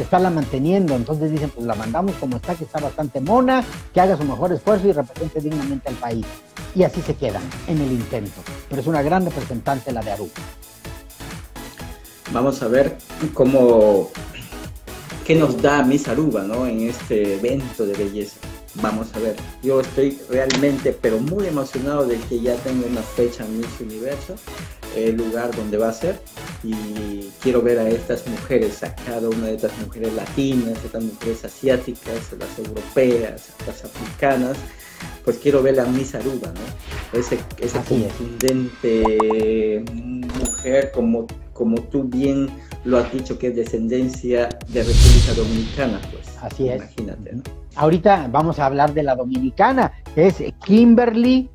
Estarla manteniendo. Entonces dicen, pues la mandamos como está, que está bastante mona, que haga su mejor esfuerzo y represente dignamente al país. Y así se quedan en el intento. Pero es una gran representante la de Aruba. Vamos a ver cómo, qué nos da Miss Aruba ¿no? en este evento de belleza. Vamos a ver, yo estoy realmente, pero muy emocionado de que ya tenga una fecha en Miss Universo, el lugar donde va a ser, y quiero ver a estas mujeres, a cada una de estas mujeres latinas, a estas mujeres asiáticas, a las europeas, a las africanas, pues quiero ver a Miss Aruba, ¿no? Ese, esa contundente mujer como, como tú bien lo has dicho, que es descendencia de República Dominicana, pues. Así es. Imagínate, ¿no? Ahorita vamos a hablar de la dominicana, es Kimberly.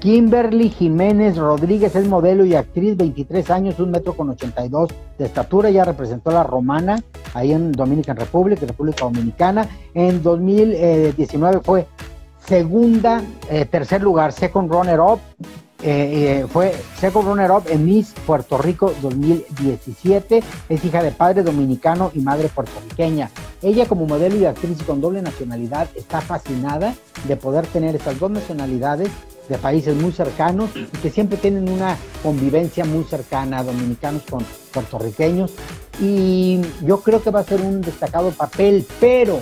Kimberly Jiménez Rodríguez es modelo y actriz, 23 años, un metro con 82 de estatura, ya representó a la romana ahí en Dominican Republic, República Dominicana. En 2019 fue segunda, eh, tercer lugar, second runner up eh, eh, fue second runner-up en Miss Puerto Rico 2017. Es hija de padre dominicano y madre puertorriqueña. Ella como modelo y actriz con doble nacionalidad está fascinada de poder tener estas dos nacionalidades de países muy cercanos y que siempre tienen una convivencia muy cercana, dominicanos con puertorriqueños. Y yo creo que va a ser un destacado papel, pero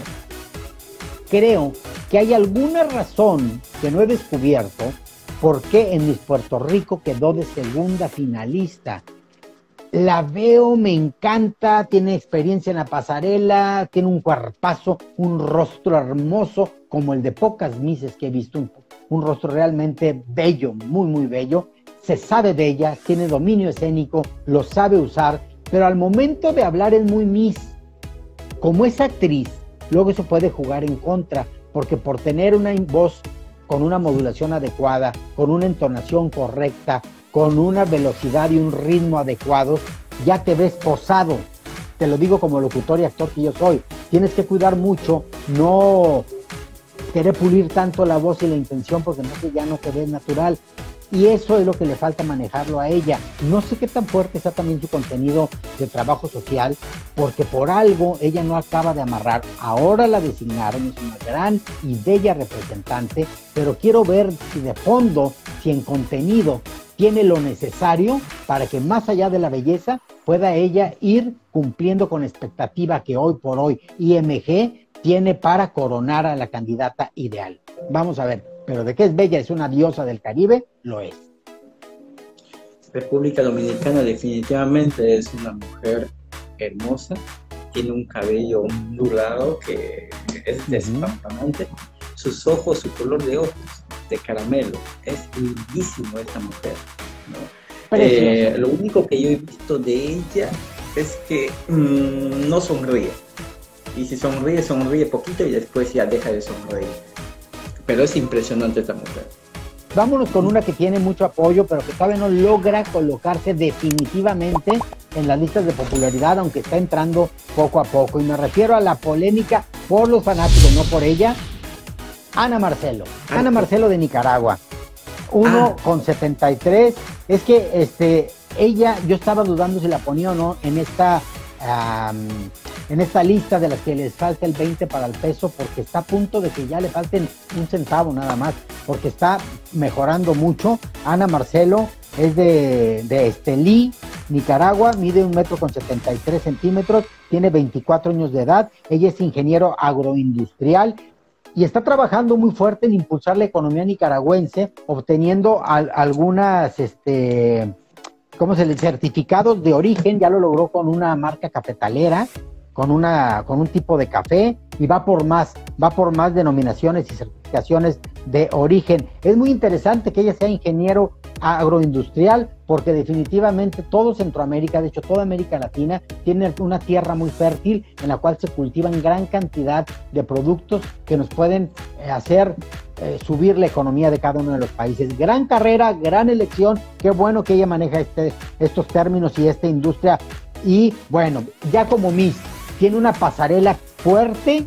creo que hay alguna razón que no he descubierto ¿Por qué en Miss Puerto Rico quedó de segunda finalista? La veo, me encanta, tiene experiencia en la pasarela, tiene un cuerpazo, un rostro hermoso, como el de pocas Misses que he visto, un, rostro realmente bello, muy, muy bello. Se sabe de ella, tiene dominio escénico, lo sabe usar, pero al momento de hablar es muy Miss. Como es actriz, luego eso puede jugar en contra, porque por tener una voz con una modulación adecuada, con una entonación correcta, con una velocidad y un ritmo adecuados, ya te ves posado. Te lo digo como locutor y actor que yo soy. Tienes que cuidar mucho, no querer pulir tanto la voz y la intención porque entonces ya no te ves natural. Y eso es lo que le falta manejarlo a ella. No sé qué tan fuerte está también su contenido de trabajo social, porque por algo ella no acaba de amarrar. Ahora la designaron, es una gran y bella representante, pero quiero ver si de fondo, si en contenido tiene lo necesario para que más allá de la belleza pueda ella ir cumpliendo con la expectativa que hoy por hoy IMG tiene para coronar a la candidata ideal. Vamos a ver, pero de que es bella, es una diosa del Caribe, lo es. República Dominicana definitivamente es una mujer hermosa, tiene un cabello ondulado que es despampanante, sus ojos, su color de ojos de caramelo, es lindísimo esta mujer. Eh, lo único que yo he visto de ella es que mm, no sonríe. Y si sonríe, sonríe poquito y después ya deja de sonreír pero es impresionante esta mujer. Vámonos con una que tiene mucho apoyo, pero que todavía no logra colocarse definitivamente en las listas de popularidad, aunque está entrando poco a poco. Y me refiero a la polémica por los fanáticos, no por ella. Ana Marcelo. Ah. Ana Marcelo de Nicaragua. Uno ah. con 73. Es que este, ella, yo estaba dudando si la ponía o no en esta en esta lista de las que les falta el 20 para el peso porque está a punto de que ya le falten un centavo nada más, porque está mejorando mucho. Ana Marcelo es de, de Estelí, Nicaragua, mide un metro con 73 centímetros, tiene 24 años de edad, ella es ingeniero agroindustrial y está trabajando muy fuerte en impulsar la economía nicaragüense, obteniendo algunas, este, ¿cómo se le certificados de origen, ya lo logró con una marca cafetalera, con una con un tipo de café y va por más, va por más denominaciones y certificaciones de origen. Es muy interesante que ella sea ingeniero agroindustrial porque definitivamente todo Centroamérica, de hecho toda América Latina tiene una tierra muy fértil en la cual se cultivan gran cantidad de productos que nos pueden eh, hacer eh, subir la economía de cada uno de los países. Gran carrera, gran elección, qué bueno que ella maneja este, estos términos y esta industria. Y bueno, ya como Miss, tiene una pasarela fuerte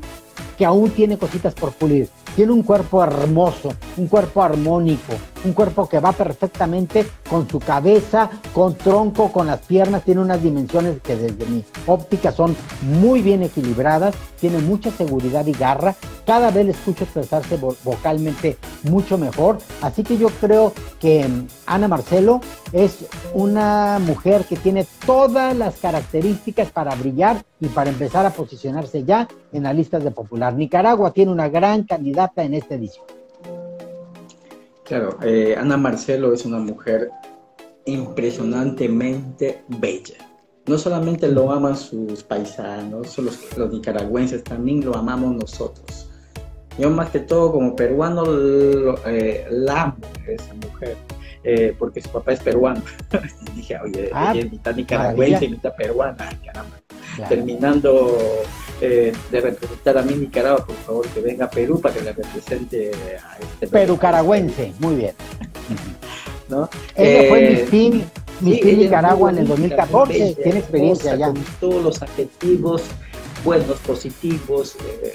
que aún tiene cositas por pulir. tiene un cuerpo hermoso, un cuerpo armónico, un cuerpo que va perfectamente con su cabeza, con tronco, con las piernas, tiene unas dimensiones que desde mi óptica son muy bien equilibradas, tiene mucha seguridad y garra, cada vez le escucho expresarse vocalmente mucho mejor, así que yo creo que mm, Ana Marcelo es una mujer que tiene todas las características para brillar y para empezar a posicionarse ya en las listas de popular. Nicaragua tiene una gran candidata en esta edición. Claro, eh, Ana Marcelo es una mujer impresionantemente bella. No solamente lo aman sus paisanos, los, los nicaragüenses, también lo amamos nosotros. Yo más que todo como peruano eh, la amo esa mujer, eh, porque su papá es peruano. dije, oye, ah, ella es mitad nicaragüense y mitad peruana, caramba. Terminando eh, de representar a mi Nicaragua, por favor, que venga a Perú para que le represente a este Perú. Perucaragüense, muy bien. ¿No? Ella fue mi Miss Nicaragua en el 2014, tiene experiencia ya. Con todos los adjetivos buenos, positivos, eh,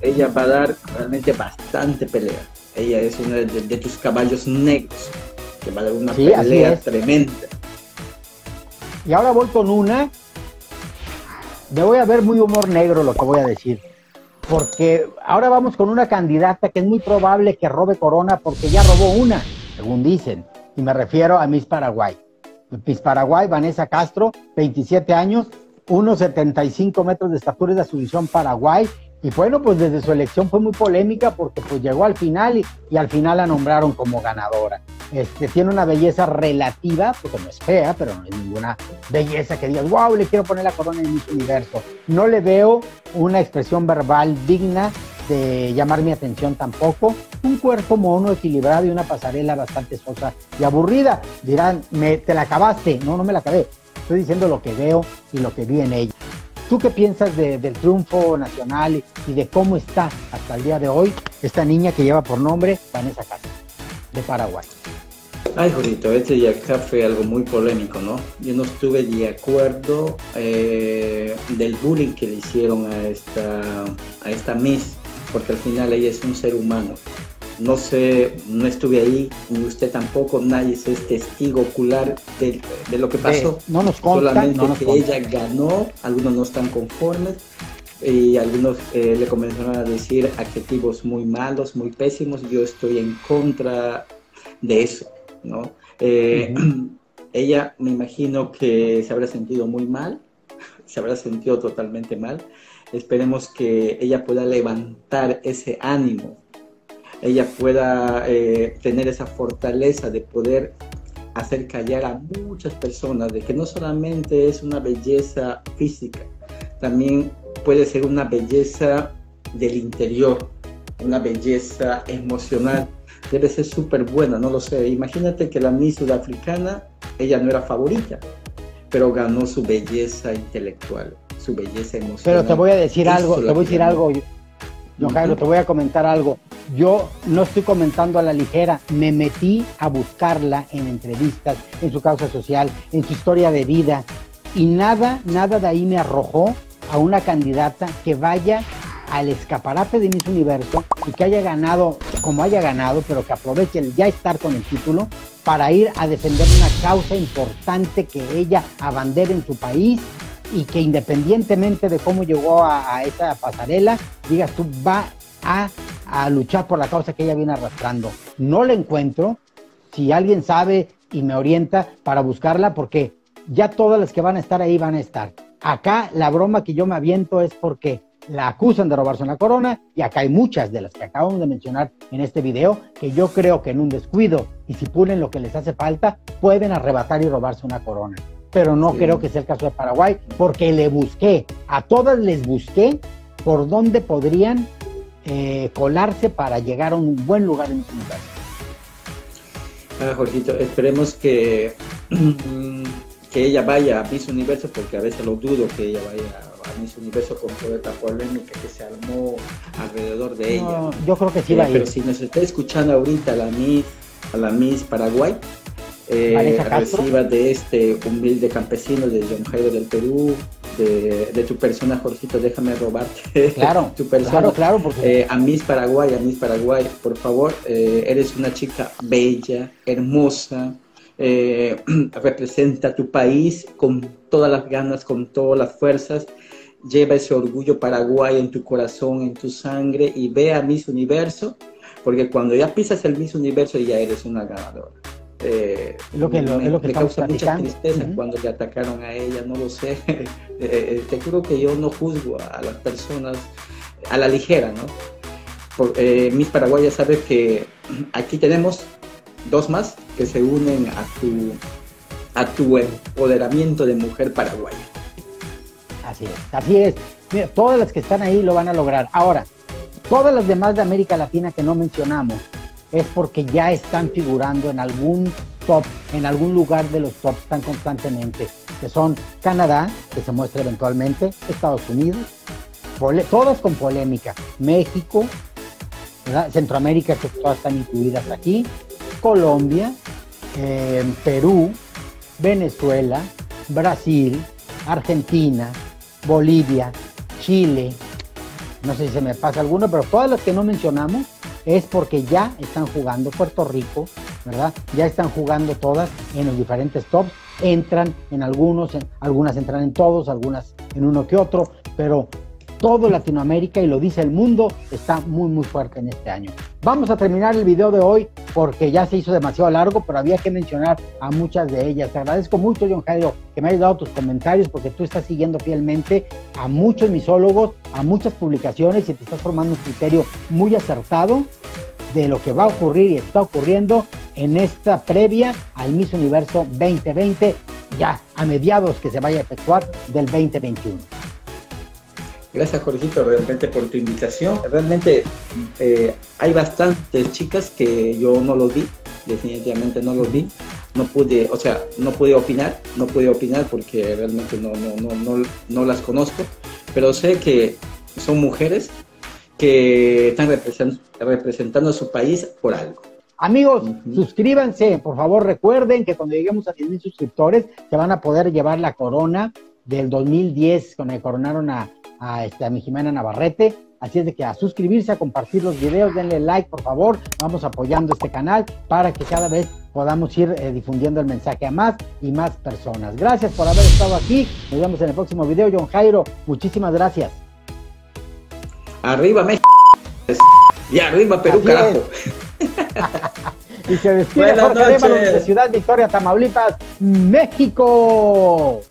ella va a dar realmente bastante pelea. Ella es una de, tus caballos negros, que va a dar una pelea tremenda. Y ahora voy con una me voy a ver muy humor negro lo que voy a decir. Porque ahora vamos con una candidata que es muy probable que robe corona porque ya robó una, según dicen. Y me refiero a Miss Paraguay. Miss Paraguay, Vanessa Castro, 27 años, 1,75 metros de estatura de su visión Paraguay. Y bueno, pues desde su elección fue muy polémica porque pues llegó al final y al final la nombraron como ganadora. Este, tiene una belleza relativa, porque no es fea, pero no es ninguna belleza que digas, wow, le quiero poner la corona en mi universo. No le veo una expresión verbal digna de llamar mi atención tampoco. Un cuerpo mono equilibrado y una pasarela bastante sosa y aburrida. Dirán, me, te la acabaste. No, no me la acabé. Estoy diciendo lo que veo y lo que vi en ella. ¿Tú qué piensas del triunfo nacional y de cómo está hasta el día de hoy esta niña que lleva por nombre Vanessa Castro, de Paraguay? Ay, Jorito, este ya fue algo muy polémico, ¿no? Yo no estuve de acuerdo eh, del bullying que le hicieron a esta, a esta Miss, porque al final ella es un ser humano. No sé, no estuve ahí, ni usted tampoco, nadie es testigo ocular de, lo que pasó. no nos consta, Solamente que ella ganó, algunos no están conformes, y algunos eh, le comenzaron a decir adjetivos muy malos, muy pésimos. Yo estoy en contra de eso. ¿no? Eh, ella me imagino que se habrá sentido muy mal, se habrá sentido totalmente mal. Esperemos que ella pueda levantar ese ánimo, ella pueda eh, tener esa fortaleza de poder hacer callar a muchas personas, de que no solamente es una belleza física, también puede ser una belleza del interior, una belleza emocional debe ser súper buena, no lo sé. Imagínate que la Miss Sudafricana, ella no era favorita, pero ganó su belleza intelectual, su belleza emocional. Pero te voy a decir algo, te voy a decir algo, yo, te voy a comentar algo. Yo no estoy comentando a la ligera, me metí a buscarla en entrevistas, en su causa social, en su historia de vida, y nada, nada de ahí me arrojó a una candidata que vaya al escaparate de Miss Universo y que haya ganado como haya ganado, pero que aproveche el ya estar con el título para ir a defender una causa importante que ella abandere en su país y que independientemente de cómo llegó a, esa pasarela, digas tú, va a, a luchar por la causa que ella viene arrastrando. No la encuentro, si alguien sabe y me orienta para buscarla, porque ya todas las que van a estar ahí van a estar. Acá la broma que yo me aviento es porque la acusan de robarse una corona y acá hay muchas de las que acabamos de mencionar en este video que yo creo que en un descuido y si pulen lo que les hace falta pueden arrebatar y robarse una corona. Pero no creo que sea el caso de Paraguay porque le busqué, a todas les busqué por dónde podrían eh, colarse para llegar a un buen lugar en su lugar. Ah, Jorgito, esperemos que, que ella vaya a Miss Universo porque a veces lo dudo que ella vaya a Miss Universo con toda esta polémica que se armó alrededor de ella. Yo creo que sí va a ir. Pero si nos está escuchando ahorita la Miss, a la Miss Paraguay, eh, reciba de este humilde campesino de John Jairo del Perú, de, tu persona, Jorgito, déjame robarte claro, tu persona. Claro, claro, porque... Eh, a Miss Paraguay, a Miss Paraguay, por favor, eh, eres una chica bella, hermosa, eh, representa tu país con todas las ganas, con todas las fuerzas, lleva ese orgullo paraguay en tu corazón, en tu sangre y ve a Miss Universo, porque cuando ya pisas el Miss Universo ya eres una ganadora. Eh, lo que, me, lo que causa mucha tristeza cuando le atacaron a ella, no lo sé. Eh, eh, te juro que yo no juzgo a las personas a la ligera, ¿no? Por, Miss Paraguay ya sabe que aquí tenemos dos más que se unen a tu, a tu empoderamiento de mujer paraguaya. Así es, así es. Mira, todas las que están ahí lo van a lograr. Ahora, todas las demás de América Latina que no mencionamos, es porque ya están figurando en algún top, en algún lugar de los tops tan constantemente, que son Canadá, que se muestra eventualmente, Estados Unidos, todas con polémica, México, Centroamérica, que todas están incluidas aquí, Colombia, eh, Perú, Venezuela, Brasil, Argentina, Bolivia, Chile, no sé si se me pasa alguno, pero todas las que no mencionamos es porque ya están jugando Puerto Rico, ¿verdad? Ya están jugando todas en los diferentes tops, entran en algunos, algunas entran en todos, algunas en uno que otro, pero todo Latinoamérica, y lo dice el mundo, está muy, muy fuerte en este año. Vamos a terminar el video de hoy porque ya se hizo demasiado largo, pero había que mencionar a muchas de ellas. Te agradezco mucho, John Jairo, que me hayas dado tus comentarios porque tú estás siguiendo fielmente a muchos misólogos, a muchas publicaciones y te estás formando un criterio muy acertado de lo que va a ocurrir y está ocurriendo en esta previa al Miss Universo 2020, ya a mediados que se vaya a efectuar del 2021. Gracias, Jorgito, realmente por tu invitación. Realmente eh, hay bastantes chicas que yo no los vi, definitivamente no los vi. No pude, o sea, no pude opinar, no pude opinar porque realmente no, no, no, no, las conozco, pero sé que son mujeres que están representando a su país por algo. Amigos, suscríbanse, por favor recuerden que cuando lleguemos a 10.000 suscriptores se van a poder llevar la corona del 2010, cuando coronaron a a, este, a mi Jimena Navarrete. Así es de que a suscribirse, a compartir los videos, denle like, por favor. Vamos apoyando este canal para que cada vez podamos ir eh, difundiendo el mensaje a más y más personas. Gracias por haber estado aquí. Nos vemos en el próximo video. John Jairo, muchísimas gracias. Arriba México. Y arriba Perú, carajo. y se despide Jorge de Ciudad Victoria, Tamaulipas, México.